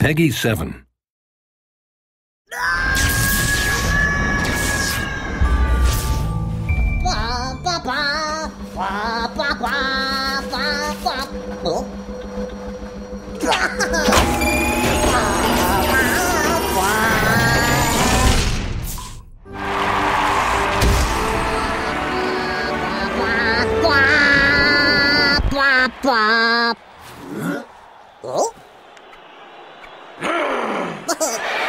Peggy 7. Quack, quack, quack, quack, quack, quack, quack, quack. Oh. Quack,